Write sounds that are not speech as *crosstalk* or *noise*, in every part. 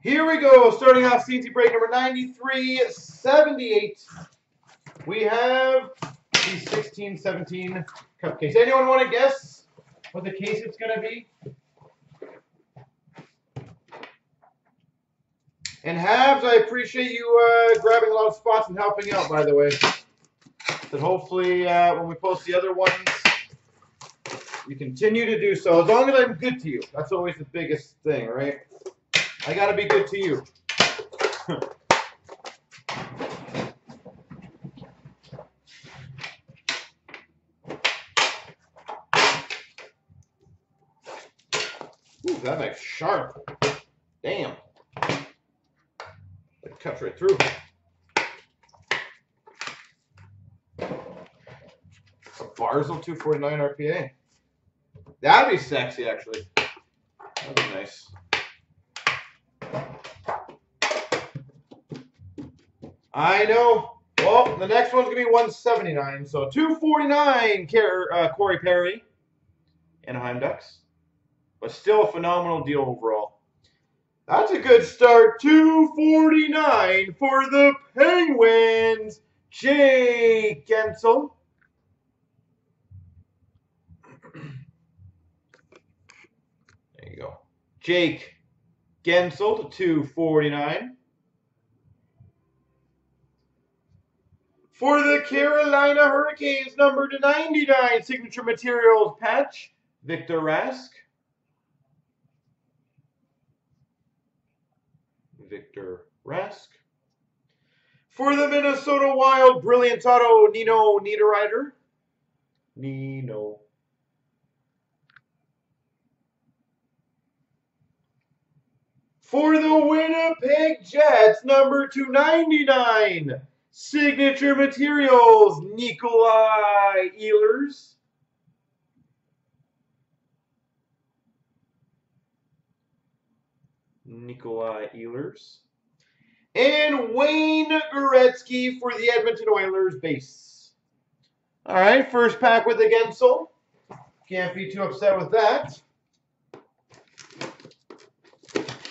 Here we go. Starting off CNC break number 9378. We have the 1617 cup case. Anyone want to guess what the case it's going to be? And Habs, I appreciate you uh, grabbing a lot of spots and helping out, by the way. But hopefully, uh, when we post the other ones, you continue to do so. As long as I'm good to you. That's always the biggest thing, right? I got to be good to you. Ooh, that knife's sharp. Damn. It cuts right through. A Barzal 249 RPA. That'd be sexy, actually. That'd be nice. I know. Well, the next one's gonna be 179. So 249, Car- uh, Corey Perry, Anaheim Ducks. But still a phenomenal deal overall. That's a good start. 249 for the Penguins. Jake Guentzel. There you go. Jake Guentzel to 249. For the Carolina Hurricanes, number to 99, signature materials patch, Victor Rask. Victor Rask. For the Minnesota Wild, brilliant auto, Nino Niederreiter. Nino. For the Winnipeg Jets, number 299. Signature Materials, Nikolai Ehlers. Nikolai Ehlers. And Wayne Gretzky for the Edmonton Oilers base. All right, first pack with the Guentzel. Can't be too upset with that.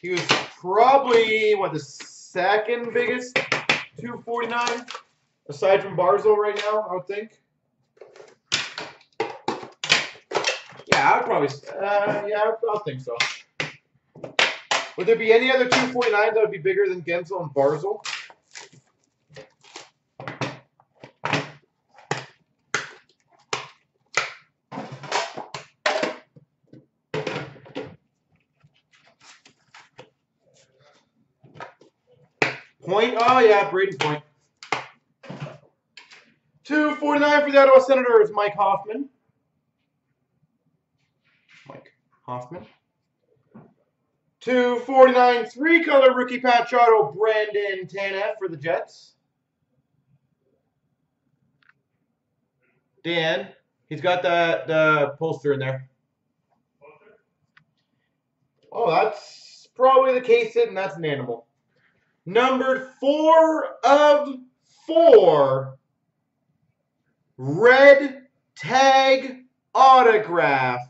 He was probably, what, the second biggest 249 aside from Barzal right now, I would think. Yeah, I would probably, uh, yeah, I would think so. Would there be any other 249s that would be bigger than Guentzel and Barzal? Point. Oh, yeah, Brady Point. 249 for the Ottawa Senators, Mike Hoffman. Mike Hoffman. 249 three color rookie patch auto, Brandon Tanev for the Jets. Dan, he's got the, the poster in there. Oh, that's probably the case, and that's an animal. Numbered four of four. Red tag autograph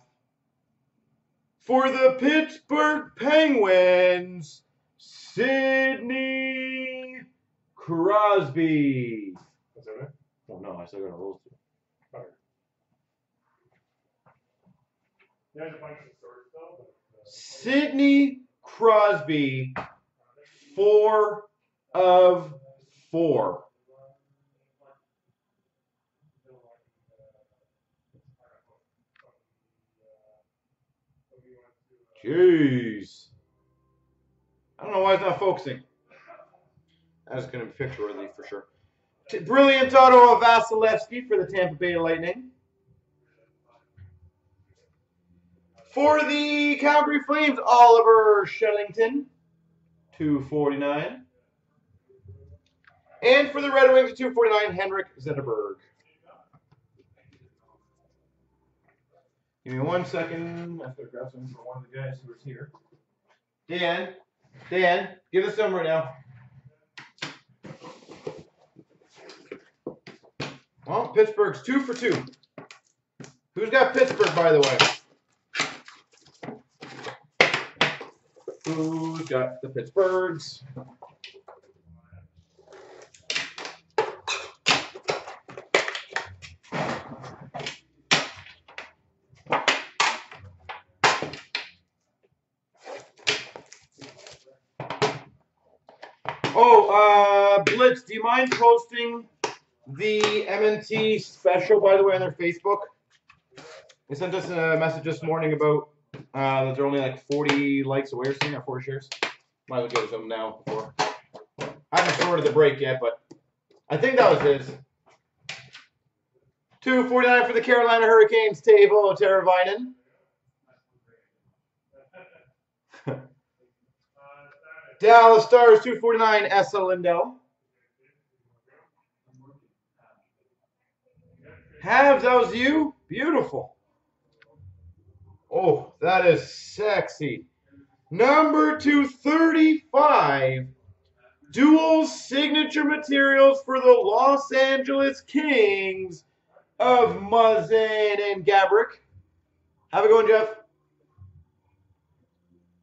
for the Pittsburgh Penguins, Sidney Crosby. Is that it? Oh no, I still got a roll two. Sorry. There's a bunch of stores though. Sidney Crosby, four of four. Jeez. I don't know why it's not focusing. That's going to be picture worthy for sure. Brilliant auto of Vasilevsky for the Tampa Bay Lightning. For the Calgary Flames, Oliver Kylington, 249. And for the Red Wings, 249, Henrik Zetterberg. Give me one second. I have to grab some for one of the guys who was here. Dan, Dan, give us some right now. Well, Pittsburgh's two for two. Who's got Pittsburgh, by the way? Who's got the Pittsburghs? Oh, uh, Blitz, do you mind posting the MNT special, by the way, on their Facebook? They sent us a message this morning about uh, that they're only like 40 likes away or something, or 40 shares. Might as well get them now before. I haven't sorted the break yet, but I think that was his. 249 for the Carolina Hurricanes, Teuvo Teravainen. *laughs* Dallas Stars, 249, Esa Lindell. Habs, that was you? Beautiful. Oh, that is sexy. Number 235, dual signature materials for the Los Angeles Kings of Muzzin and Gaborik. Have it going, Jeff.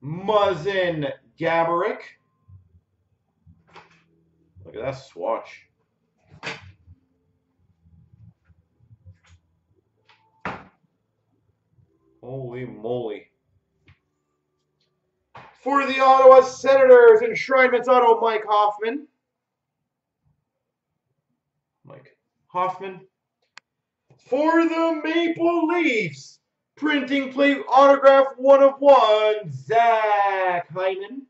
Muzzin Gaborik. Look at that swatch. Holy moly. For the Ottawa Senators, enshrinements auto Mike Hoffman. Mike Hoffman. For the Maple Leafs, printing plate autograph one of one, Zach Hyman.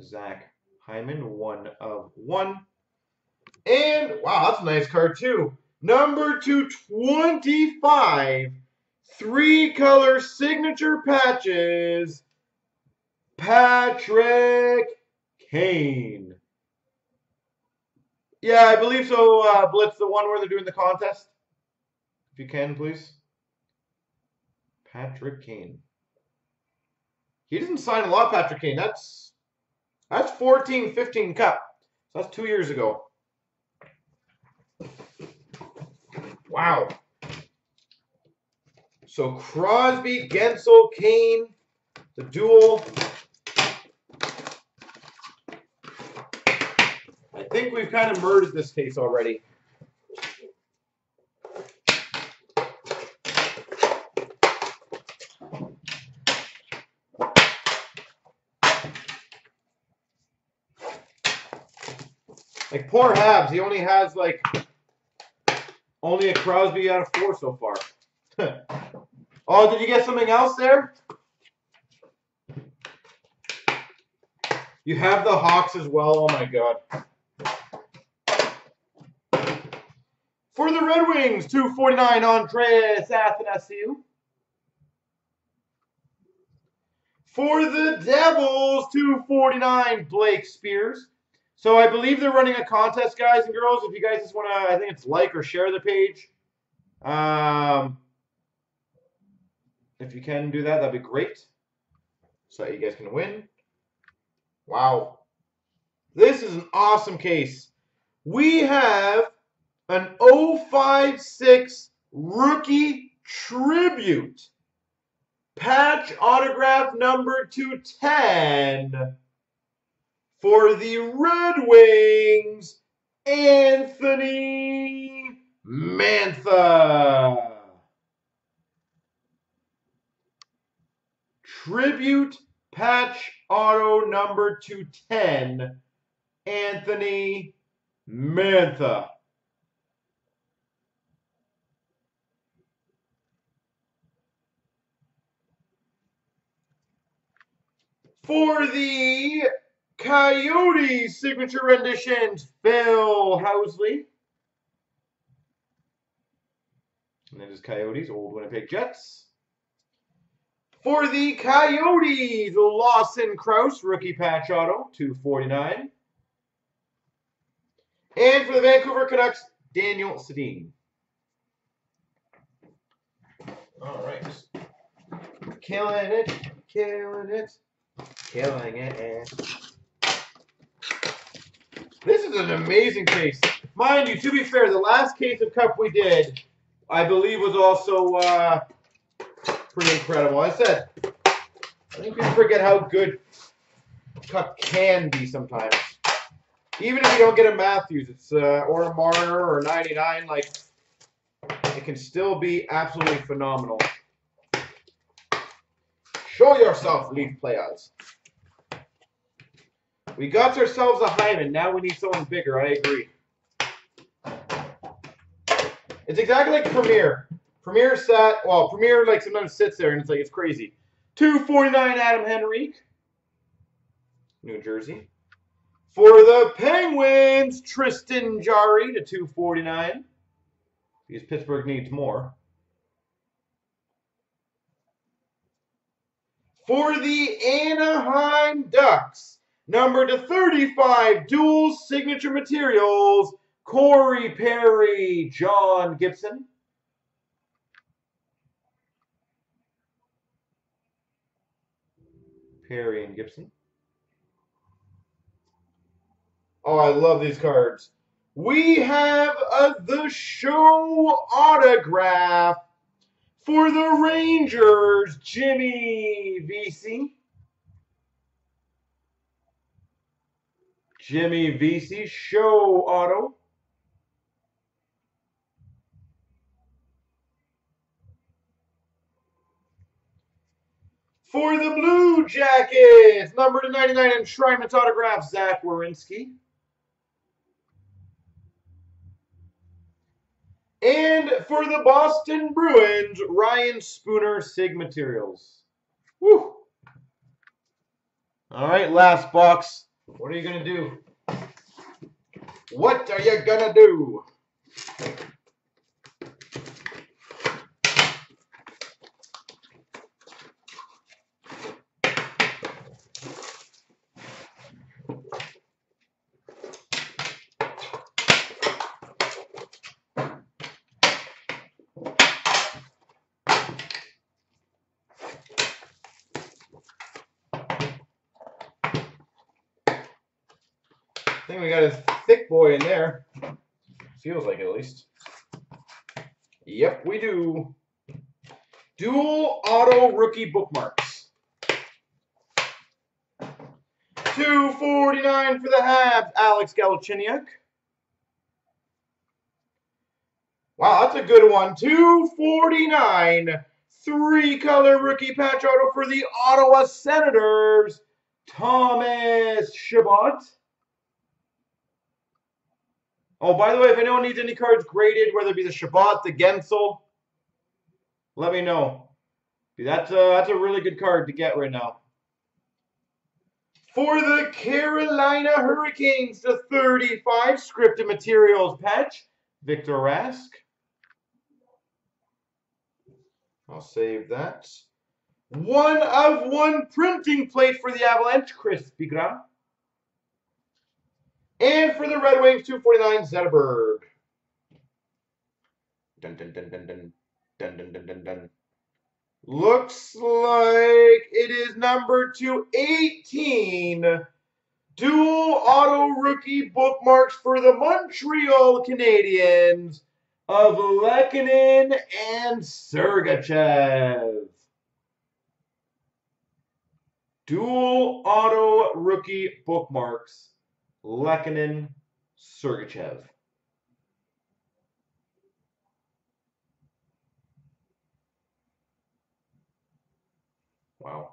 Zach Hyman, one of one. And, wow, that's a nice card too. Number 225, three color signature patches, Patrick Kane. Yeah, I believe so, uh, Blitz, the one where they're doing the contest. If you can, please. Patrick Kane. He doesn't sign a lot, Patrick Kane. That's that's 14, 15 cup. So that's two years ago. Wow. So Crosby, Guentzel, Kane, the duel. I think we've kind of merged this case already. Like poor Habs, he only has like only a Crosby out of four so far. *laughs* oh, did you get something else there? You have the Hawks as well. Oh my god. For the Red Wings, 249 Andreas Athanasiou. For the Devils, 249 Blake Speers. So I believe they're running a contest, guys and girls. If you guys just want to, I think it's like or share the page. Um, if you can do that, that'd be great. So you guys can win. Wow. This is an awesome case. We have an 056 rookie tribute. Patch autograph number 210 for the Red Wings, Anthony Mantha. Tribute patch auto number 210, Anthony Mantha. For the Coyote signature renditions, Phil Housley. And that is Coyotes, old Winnipeg Jets. For the Coyotes, Lawson Crouse, rookie patch auto, 249. And for the Vancouver Canucks, Daniel Sedin. All right. Killing it, killing it, killing it. This is an amazing case. Mind you, to be fair, the last case of Cup we did, I believe, was also uh, pretty incredible. I said, I think people forget how good Cup can be sometimes. Even if you don't get a Matthews, it's uh, or a Marner or a 99, like it can still be absolutely phenomenal. Show yourself, Leaf players. We got ourselves a Hyman. Now we need someone bigger. I agree. It's exactly like Premier. Premier sat, well, Premier like sometimes sits there and it's like it's crazy. 249 Adam Henrique. New Jersey. For the Penguins, Tristan Jarry to 249. Because Pittsburgh needs more. For the Anaheim Ducks, number to 35, dual signature materials, Corey Perry, John Gibson. Perry and Gibson. Oh, I love these cards. We have a The Show autograph for the Rangers, Jimmy Vesey. Jimmy Vesey, show auto. For the Blue Jackets, number to 99 enshrinement autograph, Zach Werenski. And for the Boston Bruins, Ryan Spooner, Sig Materials. Woo! All right, last box. What are you going to do? What are you going to do? Think we got a thick boy in there. Feels like it at least. Yep, we do. Dual auto rookie bookmarks. 249 for the Habs, Alex Galchenyuk. Wow, that's a good one. 249. Three color rookie patch auto for the Ottawa Senators, Thomas Chabot. Oh, by the way, if anyone needs any cards graded, whether it be the Chabot, the Guentzel, let me know. That's a, that's a really good card to get right now. For the Carolina Hurricanes, the 35 scripted materials patch, Victor Rask. I'll save that. One of one printing plate for the Avalanche, Chris Bigras. And for the Red Wings, 249, Zetterberg. Dun, dun, dun, dun, dun. Dun, dun, dun, dun, dun. Looks like it is number 218. Dual auto rookie bookmarks for the Montreal Canadiens of Lehkonen and Sergachev. Dual auto rookie bookmarks. Lehkonen, Sergachev. Wow.